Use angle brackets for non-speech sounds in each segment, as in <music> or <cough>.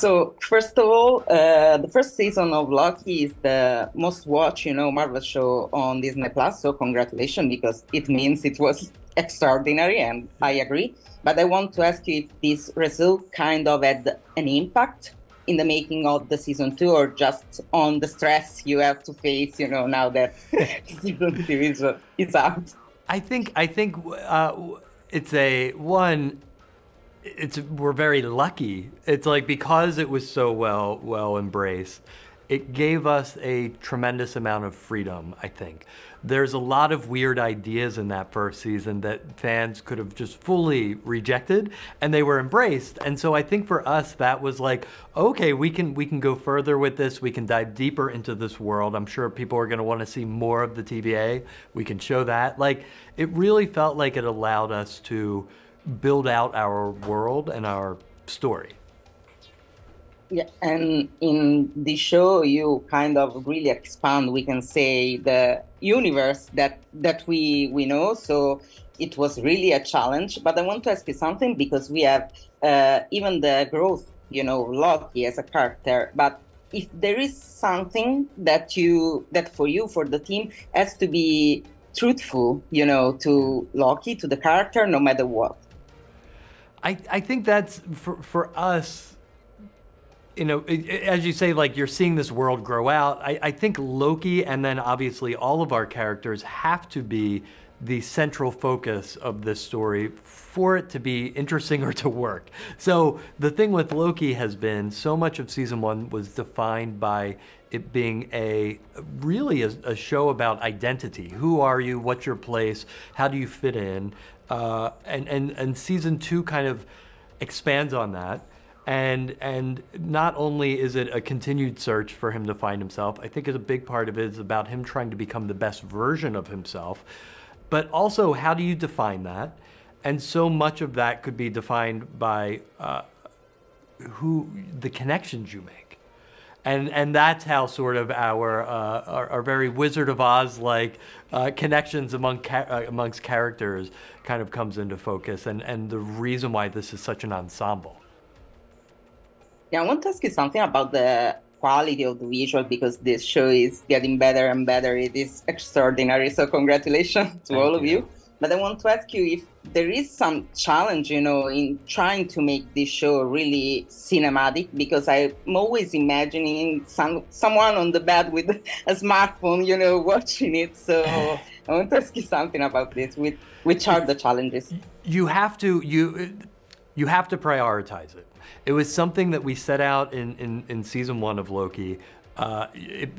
So first of all, uh, the first season of Loki is the most watched, you know, Marvel show on Disney Plus. So congratulations, because it means it was extraordinary, and I agree. But I want to ask you if this result kind of had an impact in the making of the season two, or just on the stress you have to face, you know, now that <laughs> season two is, is out. I think I think uh, it's a one it's we're very lucky. It's like because it was so well well embraced, it gave us a tremendous amount of freedom, I think. There's a lot of weird ideas in that first season that fans could have just fully rejected and they were embraced. And so I think for us that was like, okay, we can we can go further with this. We can dive deeper into this world. I'm sure people are going to want to see more of the TVA. We can show that. Like it really felt like it allowed us to build out our world and our story. Yeah, and in the show, you kind of really expand, we can say, the universe that that we we know. So it was really a challenge. But I want to ask you something because we have uh, even the growth, you know, Loki as a character. But if there is something that you that for you for the team has to be truthful, you know, to Loki, to the character, no matter what. I, I think that's for, for us, you know, as you say, like you're seeing this world grow out. I, I think Loki and then obviously all of our characters have to be the central focus of this story for it to be interesting <laughs> or to work. So the thing with Loki has been so much of season one was defined by it being a really a, a show about identity. Who are you? What's your place? How do you fit in? Uh, and, and, and season two kind of expands on that. And, and not only is it a continued search for him to find himself, I think is a big part of it is about him trying to become the best version of himself. But also, how do you define that? And so much of that could be defined by uh, who the connections you make and and that's how sort of our uh, our, our, very Wizard of Oz like uh, connections among ca uh, amongst characters kind of comes into focus, and and the reason why this is such an ensemble. Yeah, I want to ask you something about the quality of the visual because this show is getting better and better. It is extraordinary. So congratulations to Thank all of you. But I want to ask you if there is some challenge, you know, in trying to make this show really cinematic because I'm always imagining some someone on the bed with a smartphone, you know, <laughs> watching it. So I want to ask you something about this. With which are the challenges? You have to you you have to prioritize it. It was something that we set out in in, in season one of Loki. Uh, it,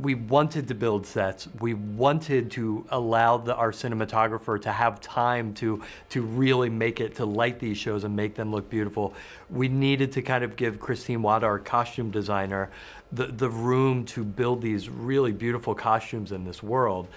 we wanted to build sets. We wanted to allow the, our cinematographer to have time to, to really make it, to light these shows and make them look beautiful. We needed to kind of give Christine Wada, our costume designer, the, the room to build these really beautiful costumes in this world.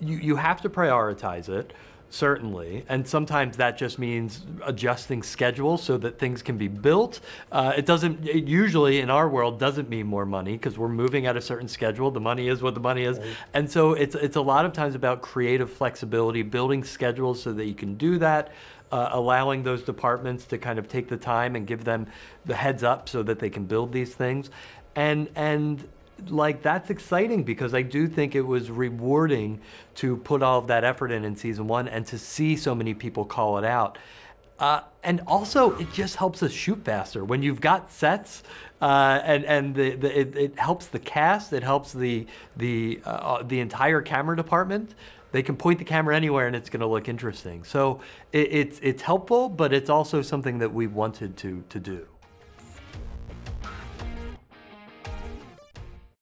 You, you have to prioritize it certainly. And sometimes that just means adjusting schedules so that things can be built. Uh, it doesn't, it usually in our world doesn't mean more money because we're moving at a certain schedule. The money is what the money is. And so it's, it's a lot of times about creative flexibility, building schedules so that you can do that. Uh, allowing those departments to kind of take the time and give them the heads up so that they can build these things and and like that's exciting because I do think it was rewarding to put all of that effort in in season one and to see so many people call it out. Uh, and also, it just helps us shoot faster when you've got sets, uh, and and the, the it, it, helps the cast, it helps the the uh, the entire camera department. They can point the camera anywhere, and it's going to look interesting. So it, it's it's helpful, but it's also something that we wanted to to do.